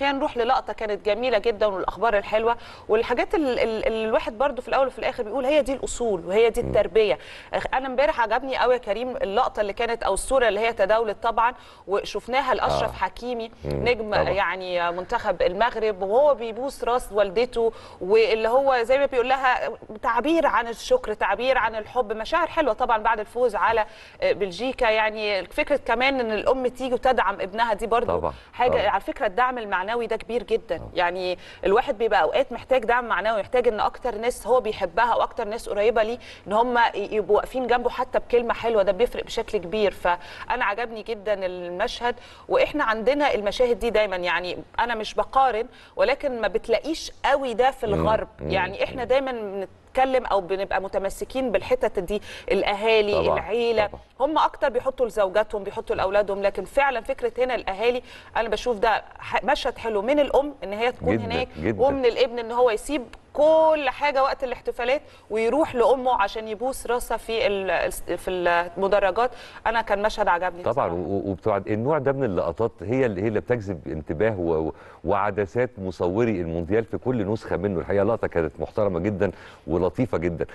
خلينا نروح للقطة كانت جميلة جدا والأخبار الحلوة والحاجات اللي الواحد برضو في الأول وفي الآخر بيقول هي دي الأصول وهي دي التربية أنا امبارح عجبني قوي يا كريم اللقطة اللي كانت أو الصورة اللي هي تداولت طبعا وشفناها لاشرف آه. حكيمي. نجم طبعا. يعني منتخب المغرب وهو بيبوس راس والدته واللي هو زي ما بيقول لها تعبير عن الشكر تعبير عن الحب مشاعر حلوة طبعا بعد الفوز على بلجيكا يعني فكرة كمان إن الأم تيجي وتدعم ابنها دي برضو طبعا. حاجة طبعا. على فكرة الدعم المعنوي ده كبير جدا. يعني الواحد بيبقى أوقات محتاج دعم معنوي محتاج إن أكتر ناس هو بيحبها وأكتر ناس قريبة ليه إن هم يبقوا واقفين جنبه حتى بكلمة حلوة. ده بيفرق بشكل كبير. فأنا عجبني جدا المشهد. وإحنا عندنا المشاهد دي دايما. يعني أنا مش بقارن ولكن ما بتلاقيش قوي ده في الغرب. يعني إحنا دايما بنتكلم أو بنبقى متمسكين بالحتت دي الأهالي طبعاً، العيلة طبعاً. هم أكتر بيحطوا لزوجاتهم بيحطوا لأولادهم لكن فعلا فكرة هنا الأهالي أنا بشوف ده مشهد حلو من الأم إن هي تكون جداً، هناك جداً. ومن الابن إن هو يسيب كل حاجة وقت الاحتفالات ويروح لأمه عشان يبوس راسها في في المدرجات. أنا كان مشهد عجبني. طبعا وبتوع النوع ده من اللقطات هي اللي هي اللي بتجذب انتباه و- وعدسات مصوري المونديال في كل نسخة منه. الحقيقة لقطة كانت محترمة جدا ولطيفة جدا.